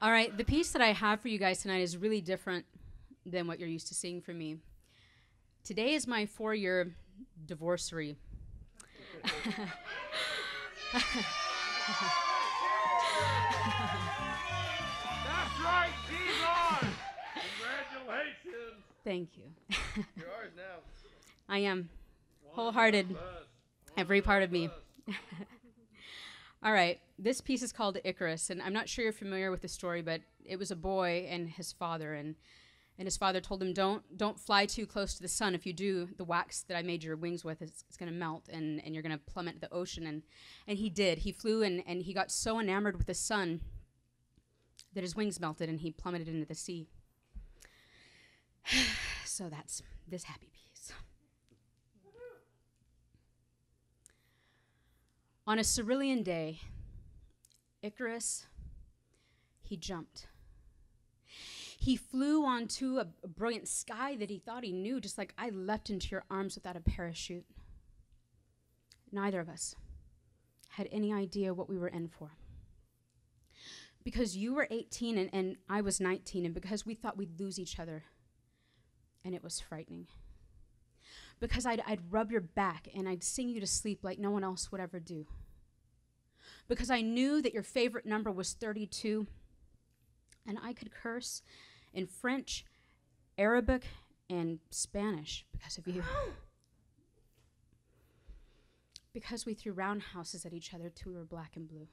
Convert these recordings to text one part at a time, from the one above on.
All right, the piece that I have for you guys tonight is really different than what you're used to seeing from me. Today is my four year divorcery. That's right, she's on! Congratulations! Thank you. You're ours now. I am wholehearted, every part of me. All right, this piece is called Icarus, and I'm not sure you're familiar with the story, but it was a boy and his father, and and his father told him, "Don't don't fly too close to the sun. If you do, the wax that I made your wings with is it's going to melt, and and you're going to plummet to the ocean." And and he did. He flew, and and he got so enamored with the sun that his wings melted, and he plummeted into the sea. so that's this happy piece. On a cerulean day, Icarus, he jumped. He flew onto a, brilliant sky that he thought he knew, just like I leapt into your arms without a parachute. Neither of us had any idea what we were in for. Because you were 18 and, and I was 19, and because we thought we'd lose each other, and it was frightening. Because I'd, I'd rub your back and I'd sing you to sleep like no one else would ever do because I knew that your favorite number was 32, and I could curse in French, Arabic, and Spanish because of you. because we threw roundhouses at each other till we were black and blue.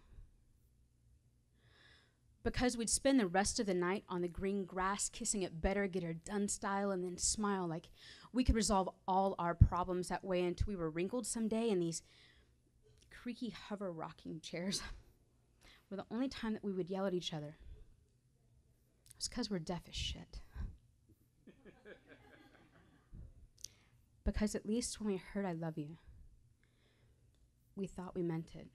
Because we'd spend the rest of the night on the green grass, kissing it better, get her done style, and then smile like we could resolve all our problems that way until we were wrinkled someday in these creaky hover rocking chairs were the only time that we would yell at each other. It was because we're deaf as shit. because at least when we heard I love you, we thought we meant it.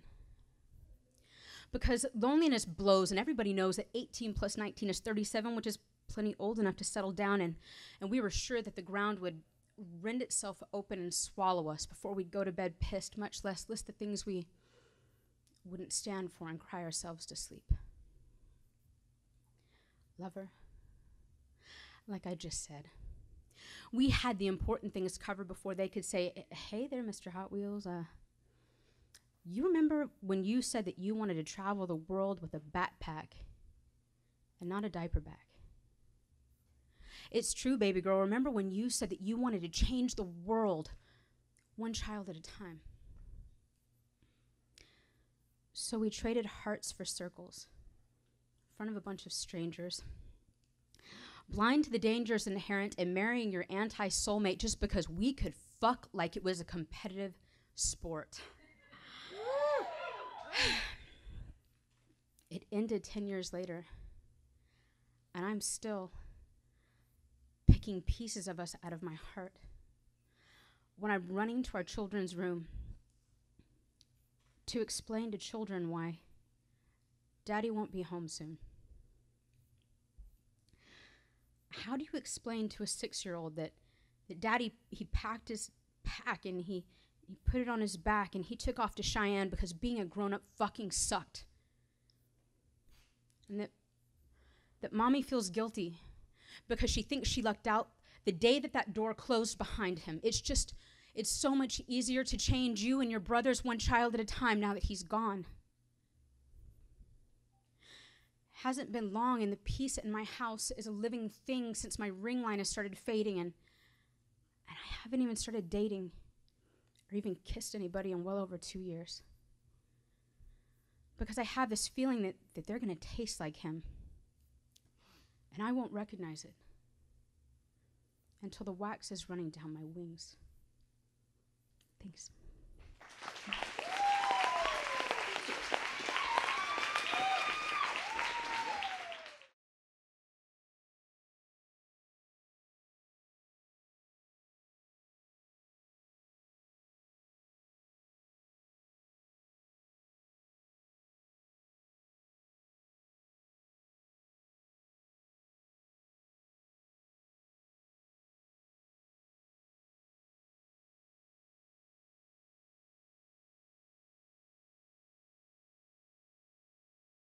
Because loneliness blows, and everybody knows that 18 plus 19 is 37, which is plenty old enough to settle down, and, and we were sure that the ground would rend itself open and swallow us before we'd go to bed pissed, much less list the things we wouldn't stand for and cry ourselves to sleep. Lover, like I just said, we had the important things covered before they could say, Hey there, Mr. Hot Wheels. Uh, you remember when you said that you wanted to travel the world with a backpack and not a diaper bag? It's true, baby girl. Remember when you said that you wanted to change the world one child at a time? So we traded hearts for circles in front of a bunch of strangers. Blind to the dangers inherent in marrying your anti soulmate just because we could fuck like it was a competitive sport. it ended 10 years later, and I'm still picking pieces of us out of my heart. When I'm running to our children's room to explain to children why daddy won't be home soon. How do you explain to a six year old that, that daddy, he packed his pack and he, he put it on his back and he took off to Cheyenne because being a grown up fucking sucked? And that, that mommy feels guilty because she thinks she lucked out the day that that door closed behind him. It's just, it's so much easier to change you and your brothers one child at a time now that he's gone. Hasn't been long, and the peace in my house is a living thing since my ring line has started fading, and, and I haven't even started dating or even kissed anybody in well over two years. Because I have this feeling that, that they're going to taste like him and I won't recognize it until the wax is running down my wings. Thanks.